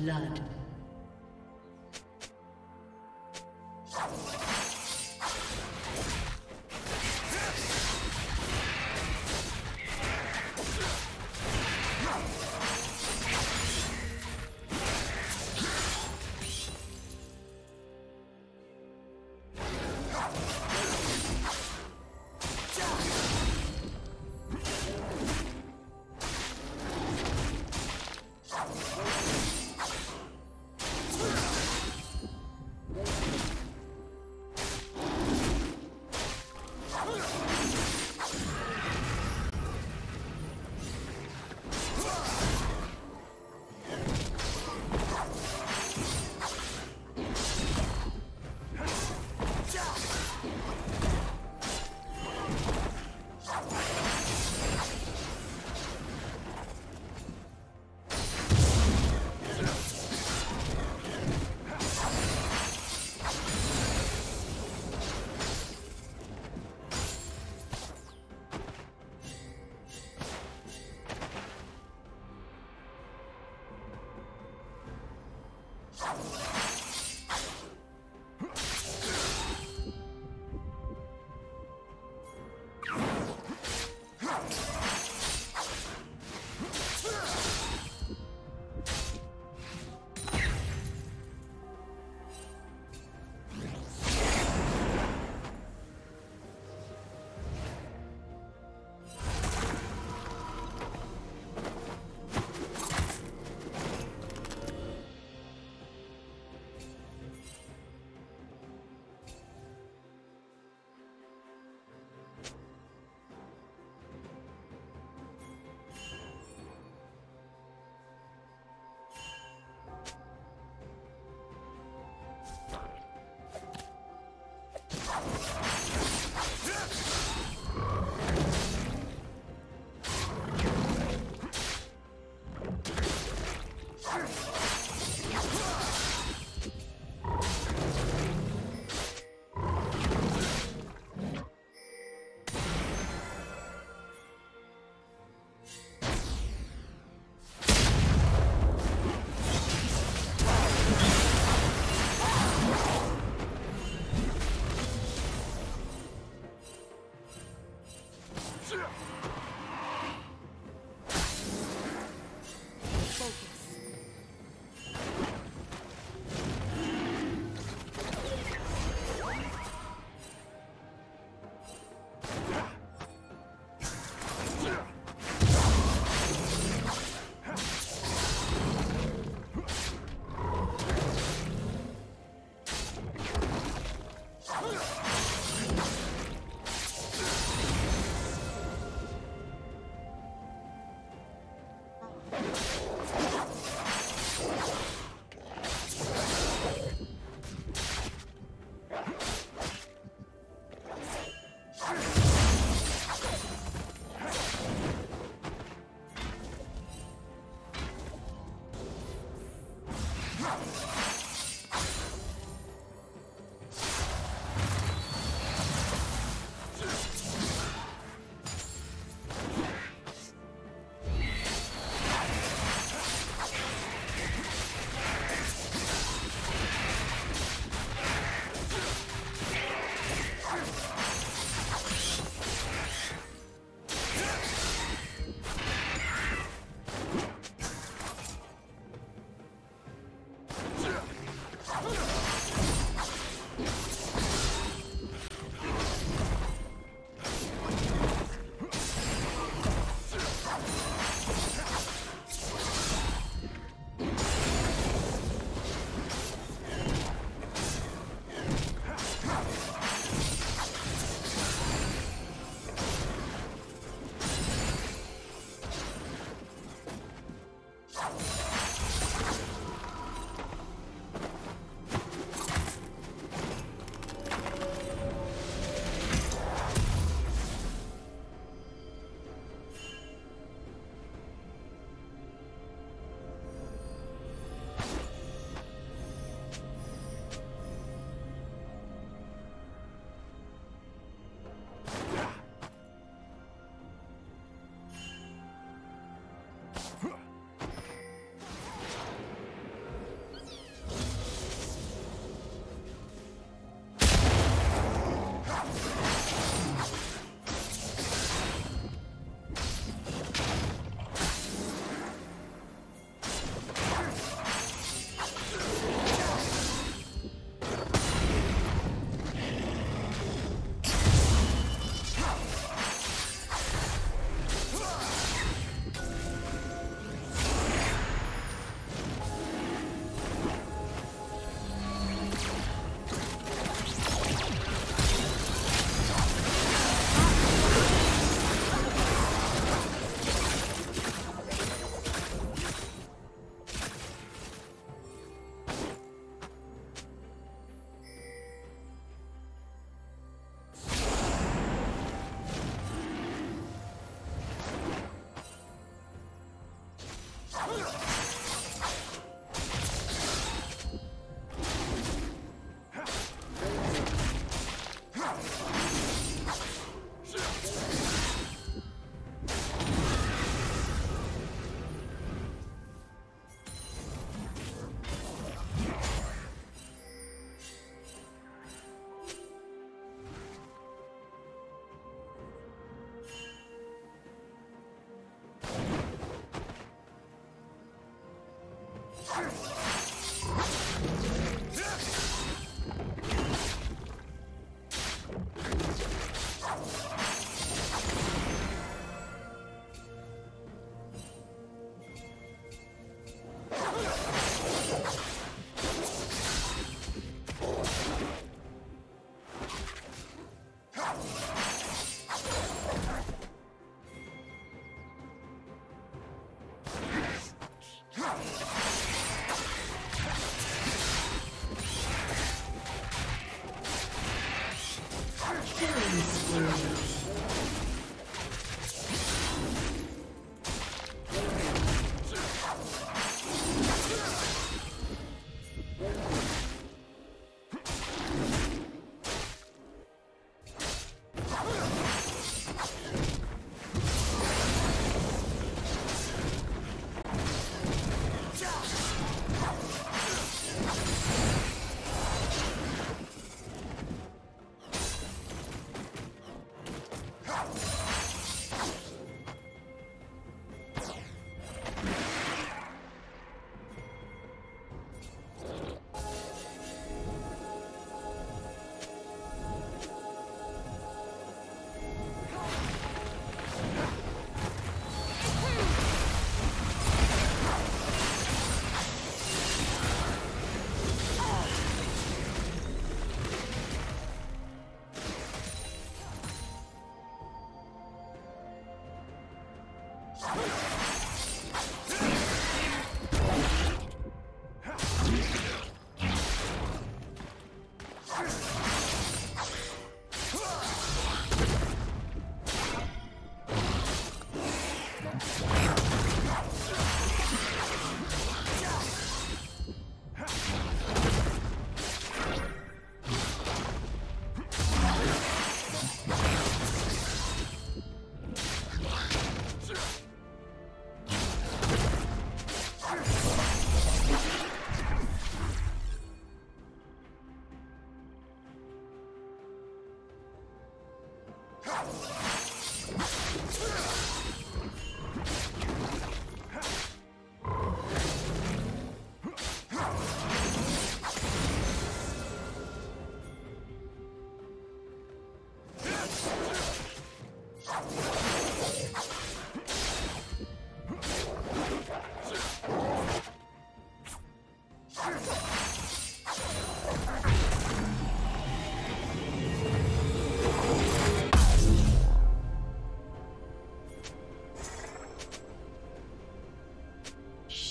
blood. Let's go.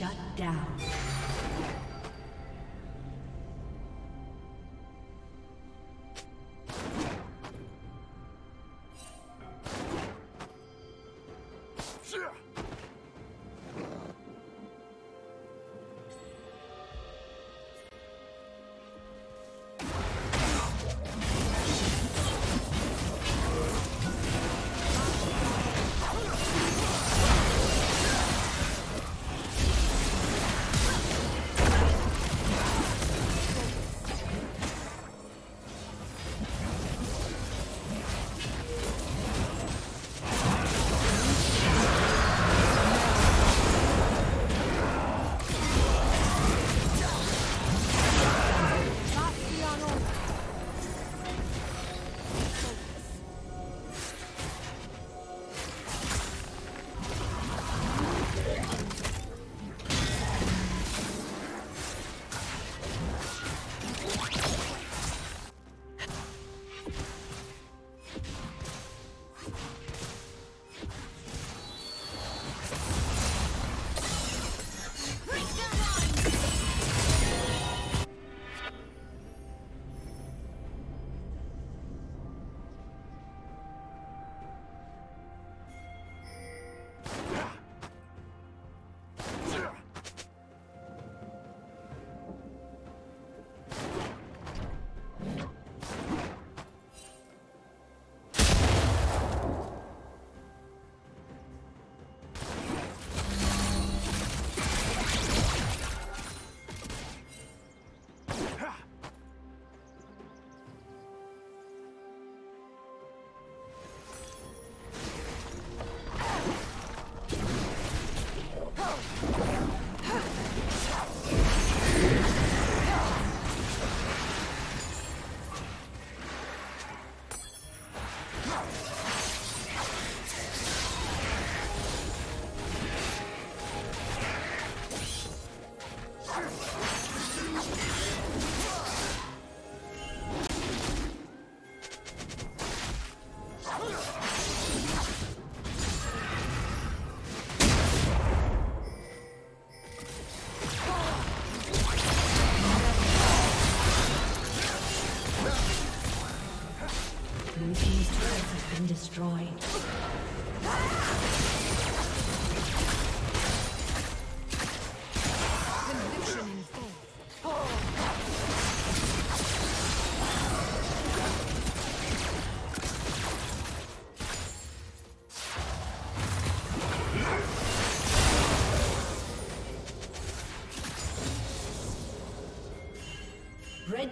Red